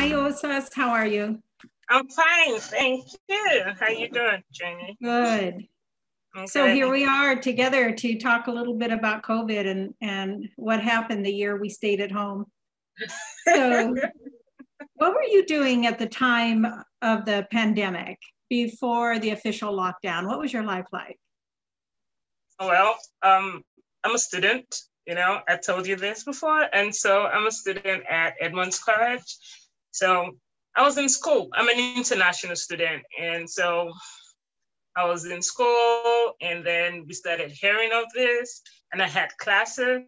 Hi, Osas. How are you? I'm fine, thank you. How are you doing, Janey? Good. Okay. So here we are together to talk a little bit about COVID and, and what happened the year we stayed at home. So what were you doing at the time of the pandemic before the official lockdown? What was your life like? Well, um, I'm a student, you know, I told you this before. And so I'm a student at Edmonds College. So I was in school. I'm an international student. And so I was in school and then we started hearing of this and I had classes.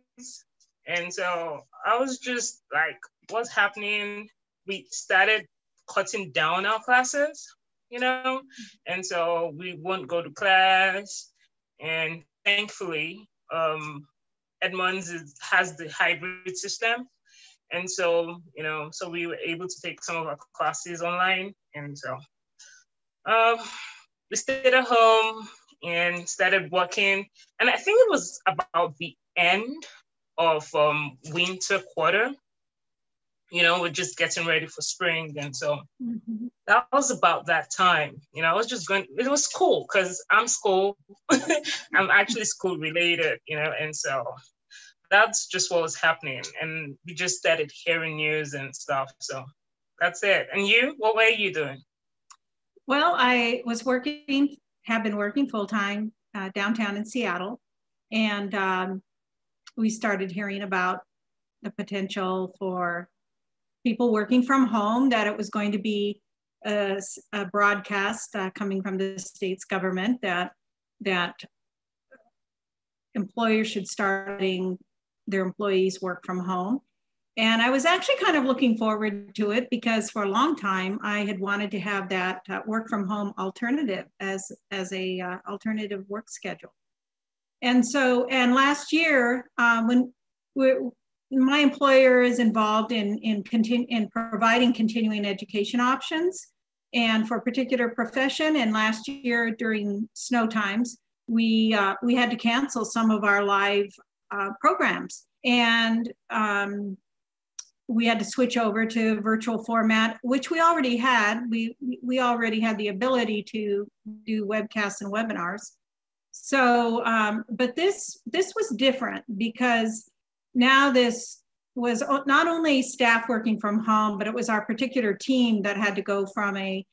And so I was just like, what's happening? We started cutting down our classes, you know? And so we won't go to class. And thankfully, um, Edmonds is, has the hybrid system. And so, you know, so we were able to take some of our classes online. And so um, we stayed at home and started working. And I think it was about the end of um, winter quarter. You know, we're just getting ready for spring. And so mm-hmm. that was about that time. You know, I was just going, it was cool because I'm school, I'm actually school related, you know, and so that's just what was happening. And we just started hearing news and stuff. So that's it. And you, what were you doing? Well, I was working, have been working full time uh, downtown in Seattle. And um, we started hearing about the potential for people working from home, that it was going to be a, a broadcast uh, coming from the state's government that, that employers should starting their employees work from home. And I was actually kind of looking forward to it because for a long time I had wanted to have that uh, work from home alternative as, as a uh, alternative work schedule. And so, and last year um, when my employer is involved in, in, continu- in providing continuing education options and for a particular profession. And last year during snow times, we, uh, we had to cancel some of our live uh, programs. And um, we had to switch over to virtual format, which we already had. We, we already had the ability to do webcasts and webinars. So, um, but this, this was different because now this was not only staff working from home, but it was our particular team that had to go from a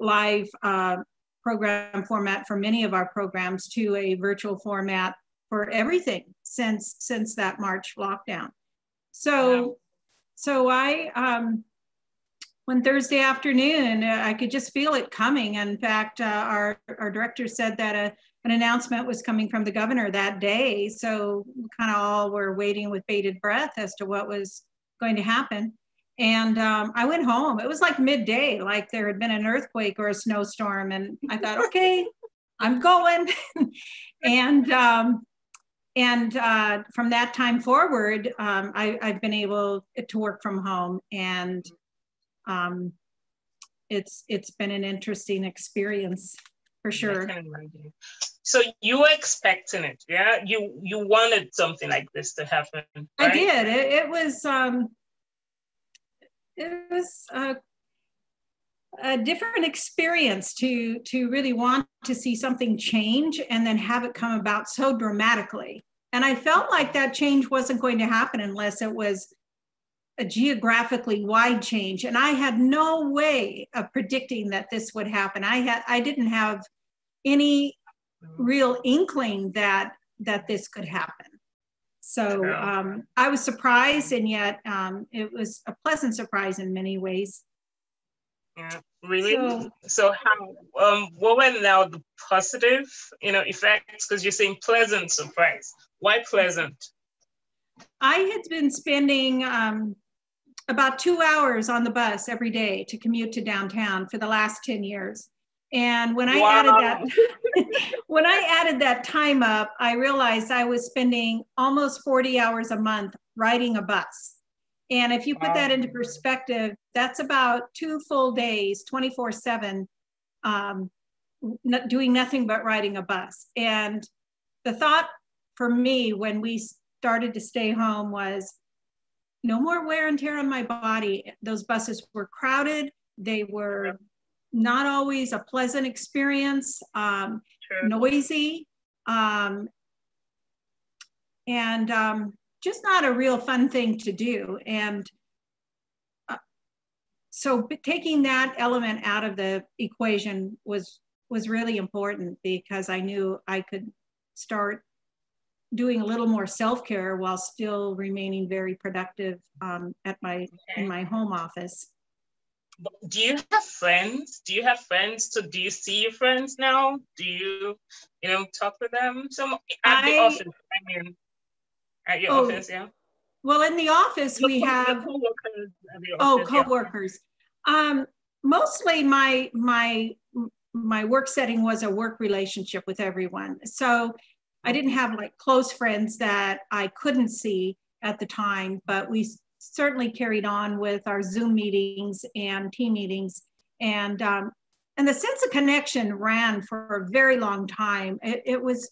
live uh, program format for many of our programs to a virtual format for everything since since that March lockdown. So so I um, one Thursday afternoon, uh, I could just feel it coming. In fact, uh, our our director said that a, an announcement was coming from the governor that day. So kind of all were waiting with bated breath as to what was going to happen. And um, I went home. It was like midday, like there had been an earthquake or a snowstorm. And I thought, okay, I'm going. and um, and uh, from that time forward, um, I, have been able to work from home, and um, it's it's been an interesting experience for sure. So you were expecting it, yeah? You you wanted something like this to happen. Right? I did. It, it was um, it was a, a different experience to to really want to see something change and then have it come about so dramatically and I felt like that change wasn't going to happen unless it was a geographically wide change. And I had no way of predicting that this would happen. I had I didn't have any real inkling that that this could happen. So um, I was surprised, and yet um, it was a pleasant surprise in many ways. Yeah, really. So, so how? Um, what were now the positive, you know, effects? Because you're saying pleasant surprise. Why pleasant? I had been spending um, about two hours on the bus every day to commute to downtown for the last 10 years. And when I wow. added that, when I added that time up, I realized I was spending almost 40 hours a month riding a bus. And if you put wow. that into perspective, that's about two full days, 24 seven, um, doing nothing but riding a bus. And the thought for me when we started to stay home was no more wear and tear on my body. Those buses were crowded. They were not always a pleasant experience, um, noisy, um, and um, just not a real fun thing to do. And uh, so taking that element out of the equation was was really important because I knew I could start doing a little more self-care while still remaining very productive um, at my okay. in my home office. Do you have friends? Do you have friends? So do you see your friends now? Do you you know talk with them? Some at I, the office i mean at your oh, office yeah? well in the office we have co-workers oh co-workers yeah. um mostly my my my work setting was a work relationship with everyone. So I didn't have like close friends that I couldn't see at the time, but we certainly carried on with our Zoom meetings and team meetings. And, um, and the sense of connection ran for a very long time. It, it was,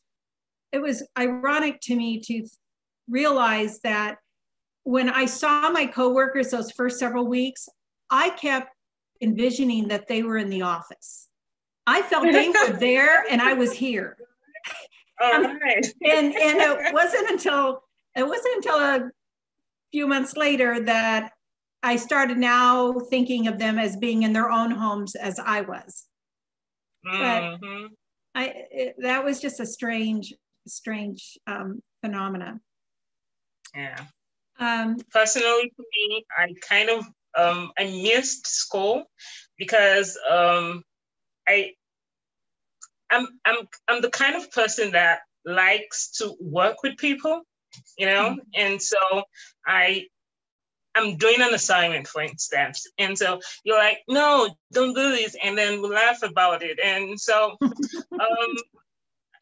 it was ironic to me to realize that when I saw my coworkers those first several weeks, I kept envisioning that they were in the office. I felt they were there and I was here. All right. and and it wasn't until it wasn't until a few months later that I started now thinking of them as being in their own homes as I was. Mm-hmm. But I it, that was just a strange, strange um, phenomena. Yeah. Um, Personally, for me, I kind of um, I missed school because um, I I'm I'm I'm the kind of person that likes to work with people, you know, mm-hmm. and so I I'm doing an assignment, for instance, and so you're like, no, don't do this, and then we laugh about it, and so, um,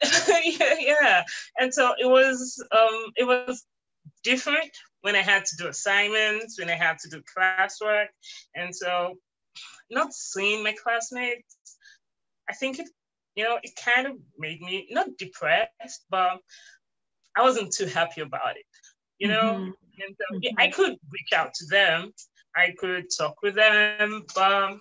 yeah, yeah, and so it was um, it was different when I had to do assignments, when I had to do classwork, and so not seeing my classmates, I think it you know, it kind of made me not depressed, but I wasn't too happy about it, you know. Mm-hmm. And so mm-hmm. I could reach out to them, I could talk with them, but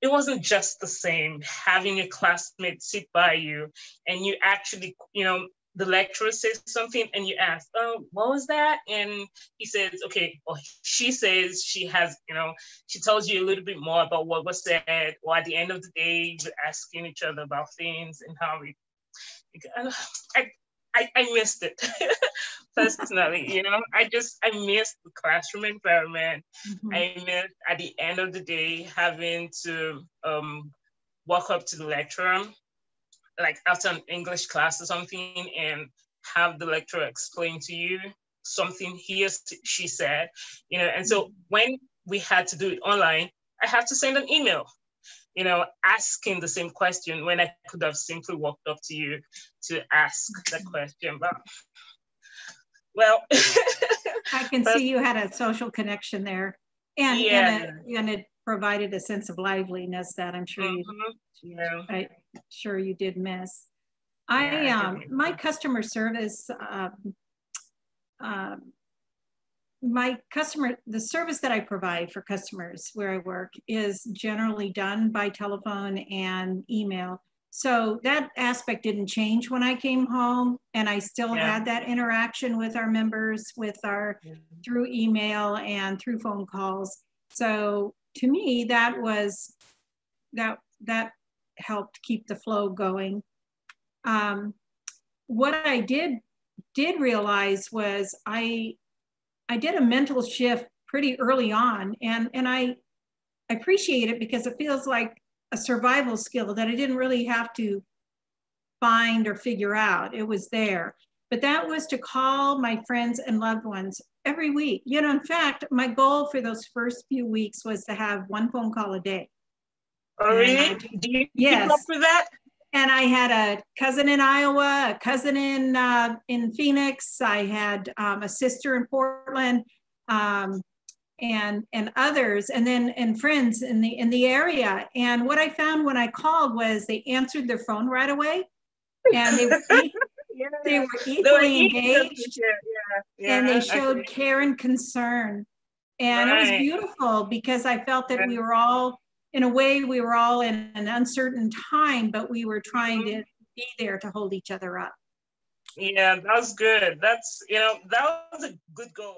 it wasn't just the same having a classmate sit by you and you actually, you know, the lecturer says something and you ask, oh, what was that? And he says, okay, or she says she has, you know, she tells you a little bit more about what was said, or at the end of the day, you're asking each other about things and how we, I, I, I missed it personally, you know, I just, I missed the classroom environment. Mm-hmm. I missed at the end of the day having to um, walk up to the lecturer like after an English class or something and have the lecturer explain to you something he or she said, you know, and so mm-hmm. when we had to do it online, I had to send an email, you know, asking the same question when I could have simply walked up to you to ask the mm-hmm. question. But well, I can but, see you had a social connection there. And, yeah. and, it, and it provided a sense of liveliness that I'm sure you, yeah. I, sure you did miss. I um, my customer service, uh, uh, my customer, the service that I provide for customers where I work is generally done by telephone and email. So that aspect didn't change when I came home, and I still yeah. had that interaction with our members, with our yeah. through email and through phone calls. So to me, that was that that helped keep the flow going. Um, what I did did realize was I I did a mental shift pretty early on, and and I appreciate it because it feels like a survival skill that I didn't really have to find or figure out. It was there. But that was to call my friends and loved ones every week. You know, in fact, my goal for those first few weeks was to have one phone call a day. Oh, really? Do you yes. keep up with that? And I had a cousin in Iowa, a cousin in uh, in Phoenix. I had um, a sister in Portland, um, and and others, and then and friends in the in the area. And what I found when I called was they answered their phone right away, and they were, yeah. they were equally engaged. Yeah, and they showed care and concern. And right. it was beautiful because I felt that we were all, in a way, we were all in an uncertain time, but we were trying mm-hmm. to be there to hold each other up. Yeah, that was good. That's, you know, that was a good goal.